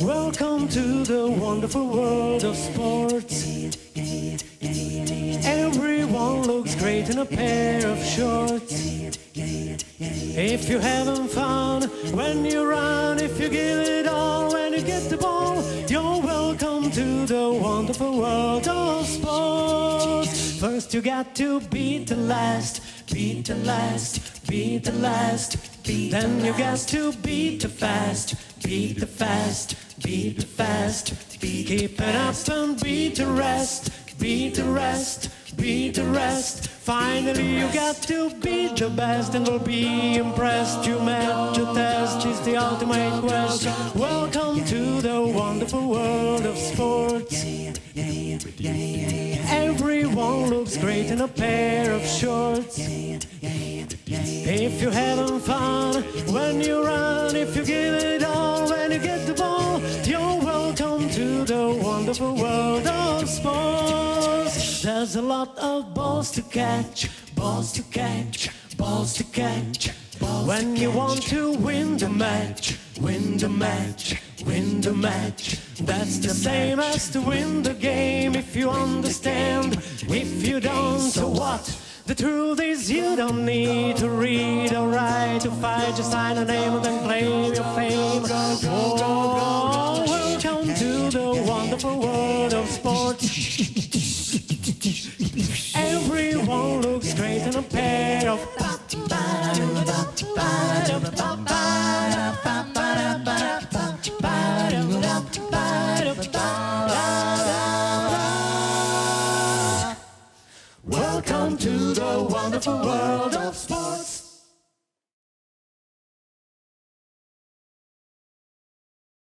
Welcome to the wonderful world of sports. Everyone looks great in a pair of shorts. If you're having fun when you run, if you give it all when you get the ball, you're welcome to the wonderful world of sports. First, you got to beat the last, beat the last, beat the last. Beat then you got to beat the fast, beat the fast, beat fast. Beat, keep it up and beat the rest, beat the rest, beat the rest. Finally, you got to beat the best and will be impressed. You met your test is the ultimate quest. Welcome to the wonderful world of sports. Everyone looks great in a pair of shorts. If you're having fun when you run, if you give it all sports. There's a lot of balls to catch, balls to catch, balls to catch. When you want to win the match, win the match, win the match. That's the same as to win the game if you understand. If you don't, so what? The truth is you don't need to read or write to fight. Just sign a name and then claim wonderful world of sports. Everyone looks great in a pair of Welcome to the wonderful world of sports.